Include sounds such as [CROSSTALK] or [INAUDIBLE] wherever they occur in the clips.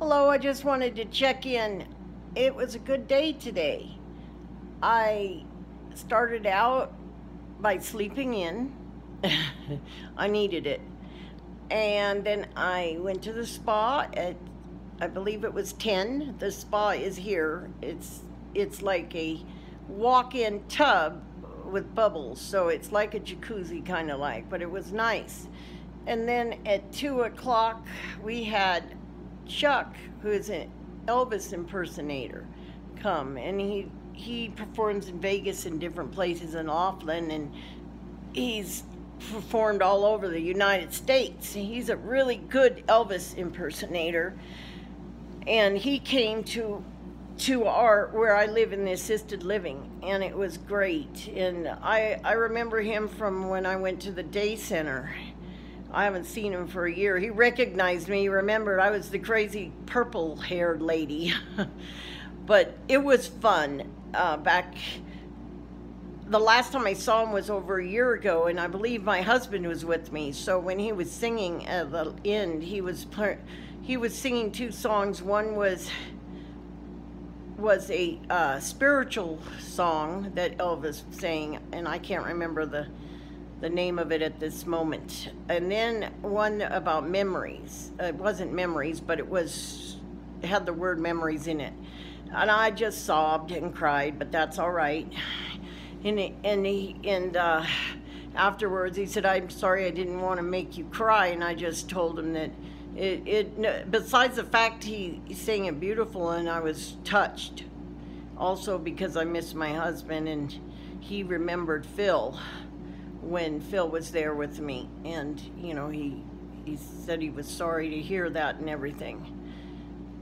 Hello, I just wanted to check in. It was a good day today. I started out by sleeping in. [LAUGHS] I needed it. And then I went to the spa at I believe it was 10. The spa is here. It's it's like a walk-in tub with bubbles, so it's like a jacuzzi kind of like, but it was nice. And then at two o'clock, we had Chuck, who is an Elvis impersonator, come, and he he performs in Vegas and different places in Laughlin, and he's performed all over the United States. He's a really good Elvis impersonator, and he came to to our where I live in the assisted living, and it was great. And I I remember him from when I went to the day center. I haven't seen him for a year. He recognized me. He remembered I was the crazy purple-haired lady, [LAUGHS] but it was fun uh, back. The last time I saw him was over a year ago, and I believe my husband was with me. So when he was singing at the end, he was he was singing two songs. One was was a uh, spiritual song that Elvis sang, and I can't remember the the name of it at this moment. And then one about memories. It wasn't memories, but it was had the word memories in it. And I just sobbed and cried, but that's all right. And and he, and uh, afterwards he said, "I'm sorry, I didn't want to make you cry." And I just told him that it, it besides the fact he, he sang it beautiful and I was touched also because I missed my husband and he remembered Phil when Phil was there with me and you know he he said he was sorry to hear that and everything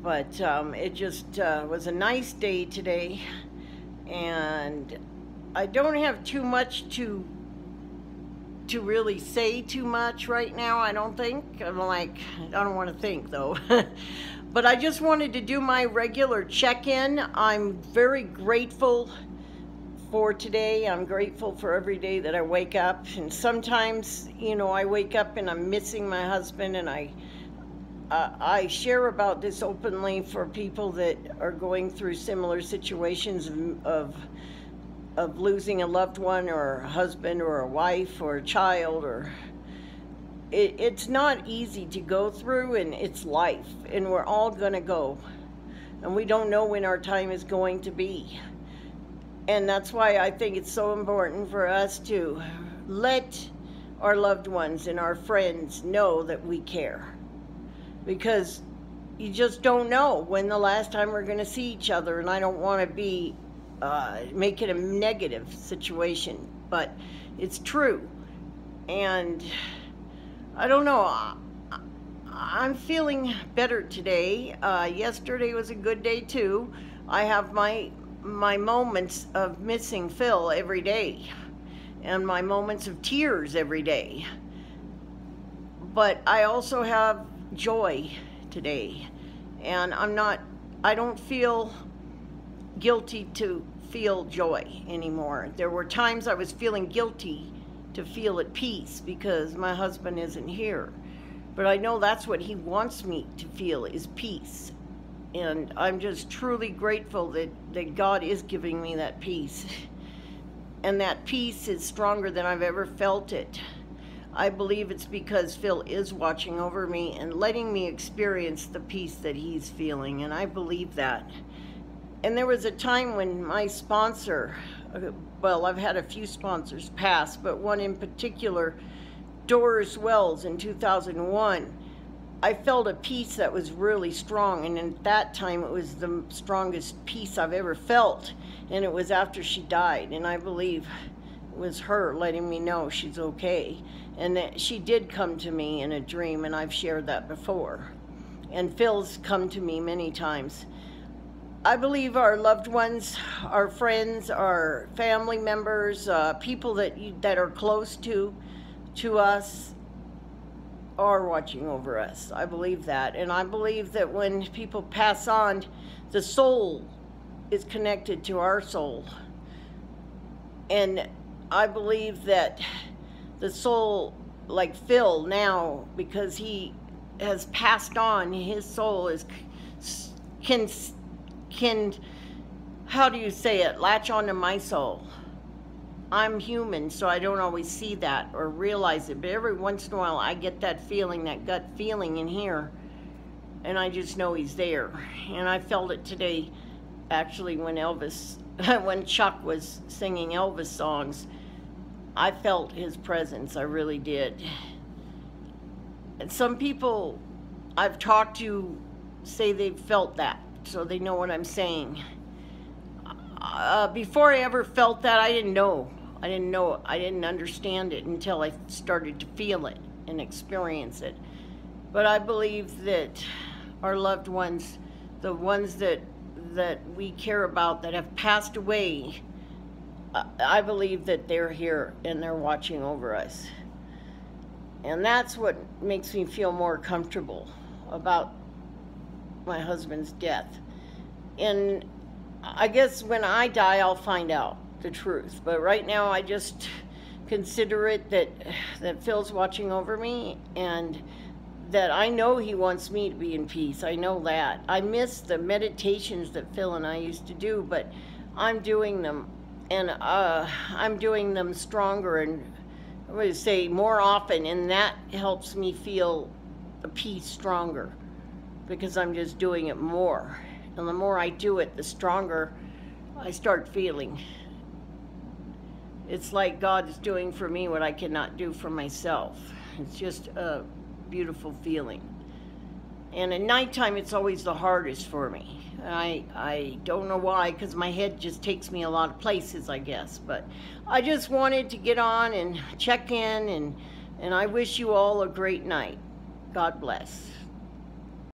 but um, it just uh, was a nice day today and I don't have too much to to really say too much right now, I don't think. I'm like, I don't want to think though. [LAUGHS] but I just wanted to do my regular check in. I'm very grateful for today. I'm grateful for every day that I wake up. And sometimes, you know, I wake up and I'm missing my husband and I. Uh, I share about this openly for people that are going through similar situations of, of of losing a loved one or a husband or a wife or a child or it, it's not easy to go through and it's life and we're all to go and we don't know when our time is going to be and that's why i think it's so important for us to let our loved ones and our friends know that we care because you just don't know when the last time we're going to see each other and i don't want to be uh, make it a negative situation, but it's true. And I don't know. I'm feeling better today. Uh, yesterday was a good day too. I have my my moments of missing Phil every day, and my moments of tears every day. But I also have joy today, and I'm not. I don't feel guilty to feel joy anymore. There were times I was feeling guilty to feel at peace because my husband isn't here. But I know that's what he wants me to feel is peace. And I'm just truly grateful that, that God is giving me that peace. And that peace is stronger than I've ever felt it. I believe it's because Phil is watching over me and letting me experience the peace that he's feeling. And I believe that. And there was a time when my sponsor, uh, well, I've had a few sponsors pass, but one in particular, Doris Wells in 2001, I felt a peace that was really strong. And at that time, it was the strongest peace I've ever felt. And it was after she died. And I believe it was her letting me know she's okay. And that she did come to me in a dream, and I've shared that before. And Phil's come to me many times I believe our loved ones, our friends, our family members, uh, people that you, that are close to to us are watching over us. I believe that. And I believe that when people pass on, the soul is connected to our soul. And I believe that the soul, like Phil now, because he has passed on, his soul is can can how do you say it latch onto my soul i'm human so i don't always see that or realize it but every once in a while i get that feeling that gut feeling in here and i just know he's there and i felt it today actually when elvis [LAUGHS] when chuck was singing elvis songs i felt his presence i really did and some people i've talked to say they've felt that so they know what I'm saying. Uh, before I ever felt that, I didn't know. I didn't know. I didn't understand it until I started to feel it and experience it. But I believe that our loved ones, the ones that that we care about that have passed away, I believe that they're here and they're watching over us. And that's what makes me feel more comfortable about my husband's death. And I guess when I die, I'll find out the truth. But right now, I just consider it that that Phil's watching over me and that I know he wants me to be in peace. I know that. I miss the meditations that Phil and I used to do, but I'm doing them and uh, I'm doing them stronger and I would say more often, and that helps me feel a peace stronger because I'm just doing it more. And the more I do it, the stronger I start feeling. It's like God is doing for me what I cannot do for myself. It's just a beautiful feeling. And at nighttime, it's always the hardest for me. I, I don't know why, because my head just takes me a lot of places, I guess. But I just wanted to get on and check in, and, and I wish you all a great night. God bless.